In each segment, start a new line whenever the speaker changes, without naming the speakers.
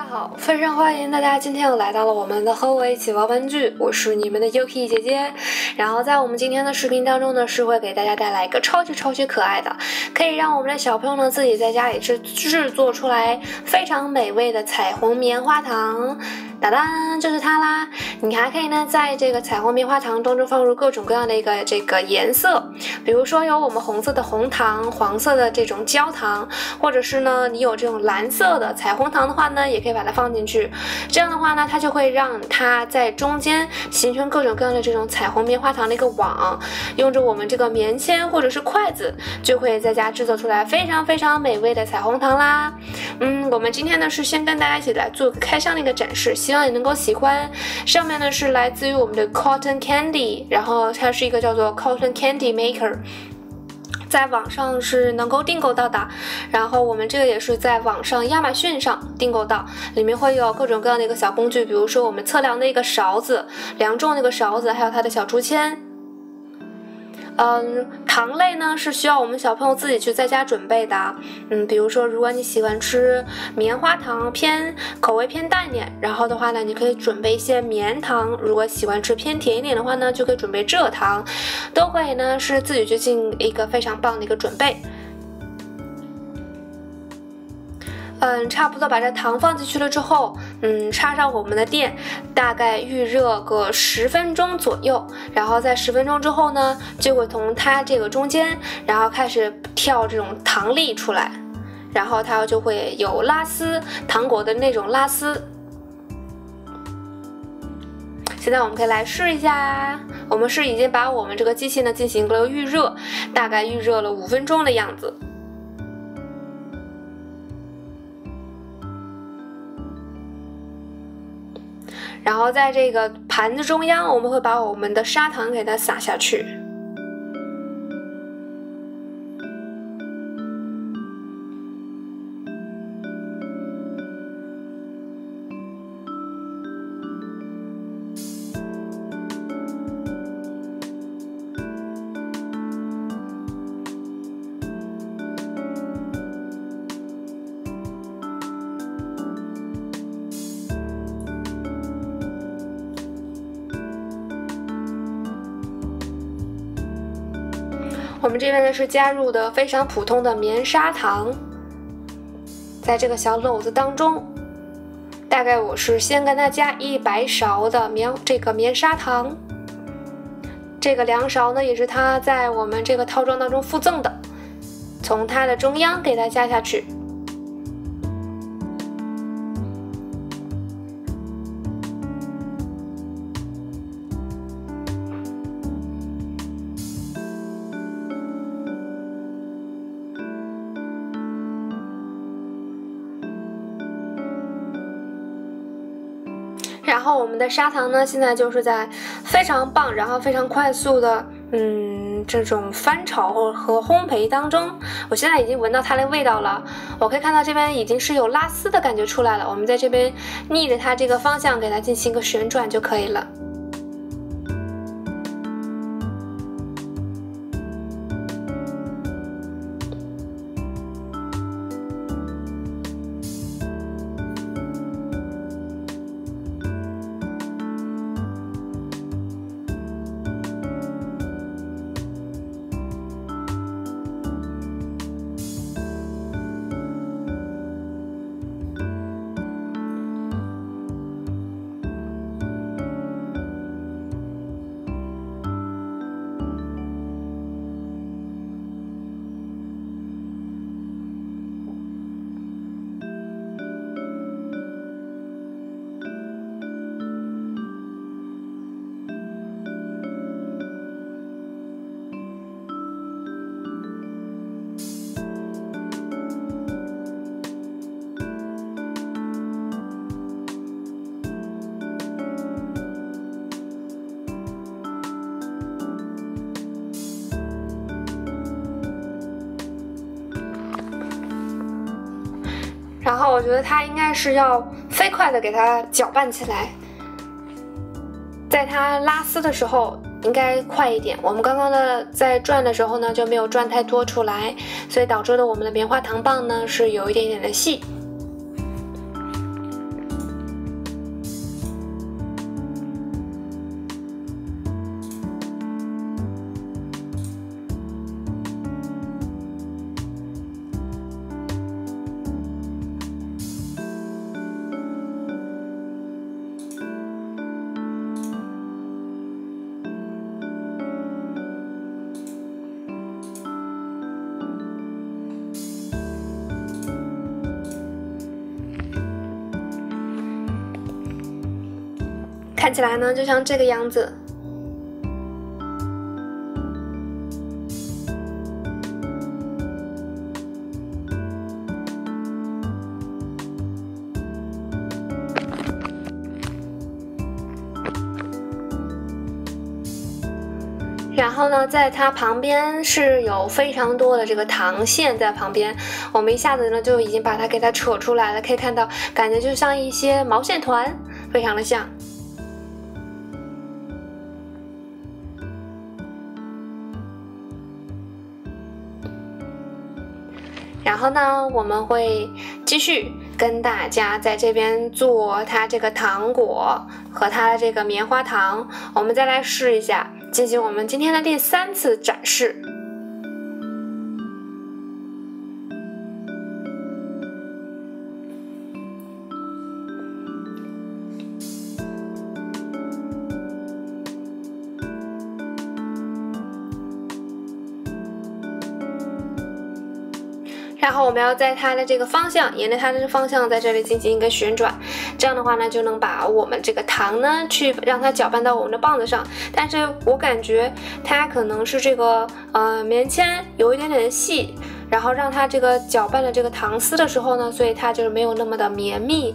大家好，非常欢迎大家今天又来到了我们的和我一起玩玩具，我是你们的 Yuki 姐姐。然后在我们今天的视频当中呢，是会给大家带来一个超级超级可爱的，可以让我们的小朋友呢自己在家里制制作出来非常美味的彩虹棉花糖。哒哒，就是它啦！你还可以呢，在这个彩虹棉花糖当中放入各种各样的一个这个颜色，比如说有我们红色的红糖，黄色的这种焦糖，或者是呢，你有这种蓝色的彩虹糖的话呢，也可以把它放进去。这样的话呢，它就会让它在中间形成各种各样的这种彩虹棉花糖的一个网，用着我们这个棉签或者是筷子，就会在家制作出来非常非常美味的彩虹糖啦。嗯，我们今天呢是先跟大家一起来做开箱的一个展示。希望你能够喜欢，上面呢是来自于我们的 Cotton Candy，然后它是一个叫做 Cotton Candy Maker，在网上是能够订购到的。然后我们这个也是在网上亚马逊上订购到，里面会有各种各样的一个小工具，比如说我们测量的一个勺子，量重那个勺子，还有它的小竹签。嗯，糖类呢是需要我们小朋友自己去在家准备的。嗯，比如说，如果你喜欢吃棉花糖，偏口味偏淡一点，然后的话呢，你可以准备一些棉糖；如果喜欢吃偏甜一点的话呢，就可以准备蔗糖，都可以呢是自己去进一个非常棒的一个准备。嗯，差不多把这糖放进去了之后，嗯，插上我们的电，大概预热个十分钟左右，然后在十分钟之后呢，就会从它这个中间，然后开始跳这种糖粒出来，然后它就会有拉丝糖果的那种拉丝。现在我们可以来试一下，我们是已经把我们这个机器呢进行了预热，大概预热了五分钟的样子。然后在这个盘子中央，我们会把我们的砂糖给它撒下去。我们这边呢是加入的非常普通的棉砂糖，在这个小篓子当中，大概我是先跟它加一百勺的棉这个棉砂糖，这个量勺呢也是它在我们这个套装当中附赠的，从它的中央给它加下去。然后我们的砂糖呢，现在就是在非常棒，然后非常快速的，嗯，这种翻炒和烘焙当中，我现在已经闻到它的味道了。我可以看到这边已经是有拉丝的感觉出来了。我们在这边逆着它这个方向给它进行一个旋转就可以了。我觉得它应该是要飞快的给它搅拌起来，在它拉丝的时候应该快一点。我们刚刚的在转的时候呢就没有转太多出来，所以导致了我们的棉花糖棒呢是有一点点的细。起来呢就像这个样子。然后呢，在它旁边是有非常多的这个糖线在旁边，我们一下子呢就已经把它给它扯出来了，可以看到，感觉就像一些毛线团，非常的像。然后呢，我们会继续跟大家在这边做它这个糖果和它的这个棉花糖，我们再来试一下。进行我们今天的第三次展示。然后我们要在它的这个方向，沿着它的这个方向，在这里进行一个旋转，这样的话呢，就能把我们这个糖呢，去让它搅拌到我们的棒子上。但是我感觉它可能是这个呃棉签有一点点细，然后让它这个搅拌的这个糖丝的时候呢，所以它就是没有那么的绵密。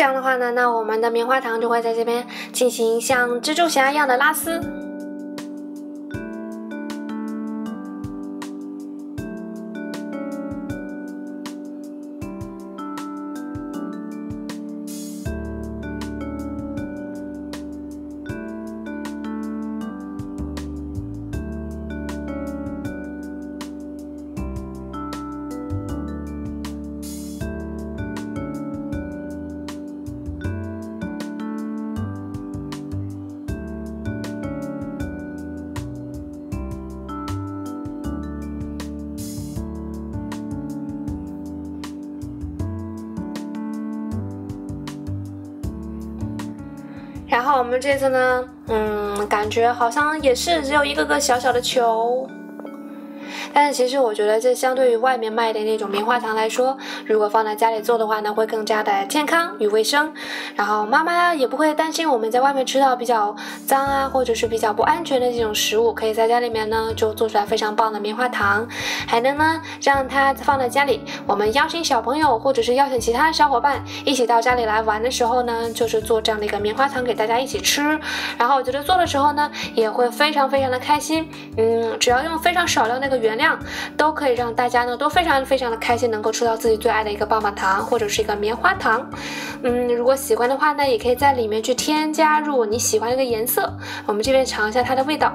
这样的话呢，那我们的棉花糖就会在这边进行像蜘蛛侠一样的拉丝。然后我们这次呢，嗯，感觉好像也是只有一个个小小的球。但其实我觉得，这相对于外面卖的那种棉花糖来说，如果放在家里做的话呢，会更加的健康与卫生。然后妈妈也不会担心我们在外面吃到比较脏啊，或者是比较不安全的这种食物，可以在家里面呢就做出来非常棒的棉花糖，还能呢让它放在家里。我们邀请小朋友或者是邀请其他的小伙伴一起到家里来玩的时候呢，就是做这样的一个棉花糖给大家一起吃。然后我觉得做的时候呢，也会非常非常的开心。嗯，只要用非常少量那个原料。都可以让大家呢都非常非常的开心，能够吃到自己最爱的一个棒棒糖或者是一个棉花糖。嗯，如果喜欢的话呢，也可以在里面去添加入你喜欢的一个颜色。我们这边尝一下它的味道。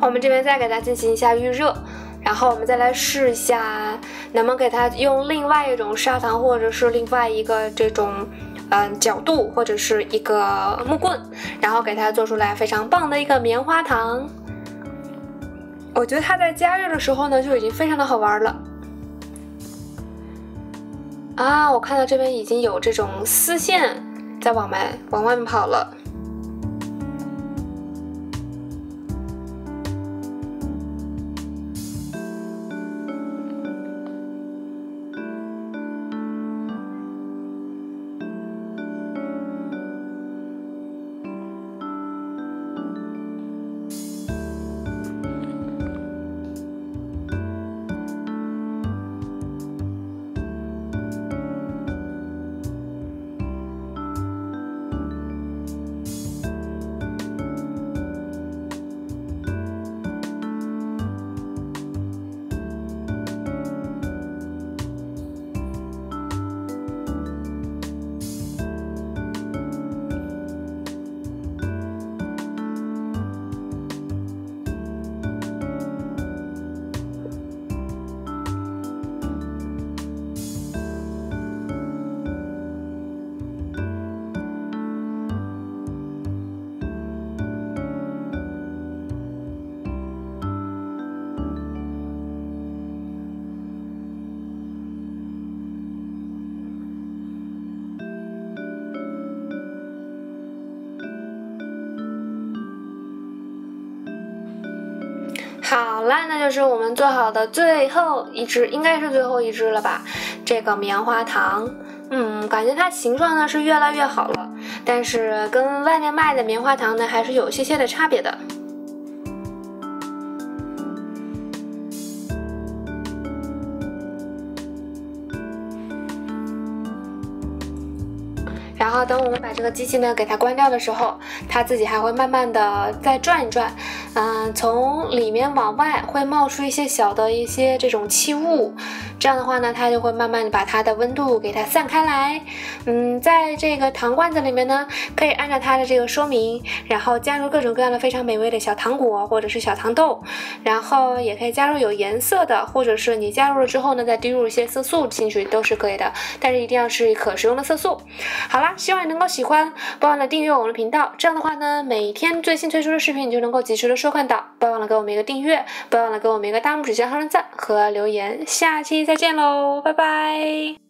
我们这边再给它进行一下预热，然后我们再来试一下，能不能给它用另外一种砂糖，或者是另外一个这种嗯角度，或者是一个木棍，然后给它做出来非常棒的一个棉花糖。我觉得它在加热的时候呢，就已经非常的好玩了。啊，我看到这边已经有这种丝线在往外往外面跑了。啦，那就是我们做好的最后一只，应该是最后一只了吧？这个棉花糖，嗯，感觉它形状呢是越来越好了，但是跟外面卖的棉花糖呢还是有些些的差别的。然后等我们把这个机器呢给它关掉的时候，它自己还会慢慢的再转一转，嗯，从里面往外会冒出一些小的一些这种气雾，这样的话呢，它就会慢慢的把它的温度给它散开来。嗯，在这个糖罐子里面呢，可以按照它的这个说明，然后加入各种各样的非常美味的小糖果或者是小糖豆，然后也可以加入有颜色的，或者是你加入了之后呢，再滴入一些色素进去都是可以的，但是一定要是可食用的色素。好啦。希望你能够喜欢，不忘了订阅我们的频道。这样的话呢，每天最新推出的视频你就能够及时的收看到。不要忘了给我们一个订阅，不要忘了给我们一个大拇指、加上赞和留言。下期再再见喽，拜拜。